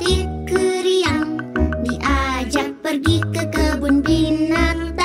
Titik keriang Diajak pergi ke kebun binatang.